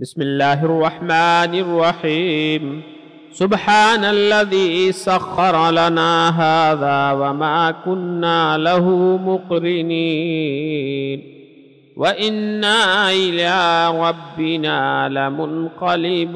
بسم الله الرحمن الرحيم سبحان الذي سخر لنا هذا وما كنا له مقرنين وأنا إلى ربنا لمنقلبون